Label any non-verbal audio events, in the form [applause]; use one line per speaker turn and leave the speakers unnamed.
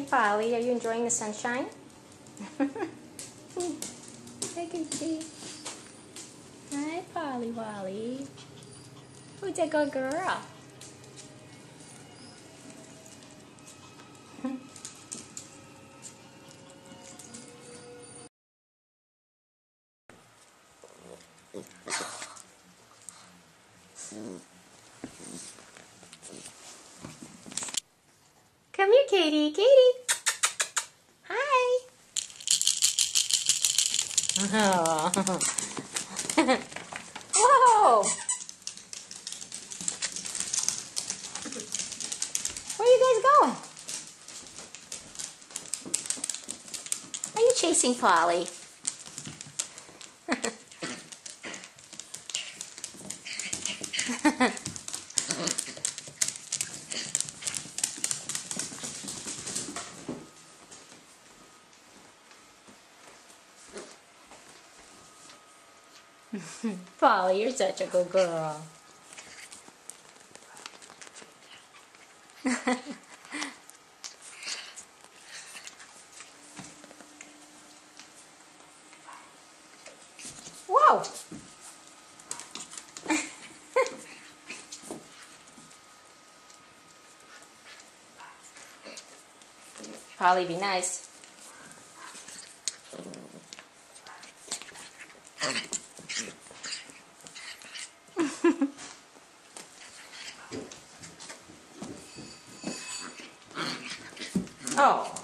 Hi, Polly. Are you enjoying the sunshine? I can see. Hi, Polly Wolly. Who's a good girl? Katie. Katie. Hi. Oh. [laughs] Whoa. Where are you guys going? Are you chasing Polly? [laughs] [laughs] Polly, you're such a good girl. [laughs] Whoa! [laughs] Polly, be nice. Oh.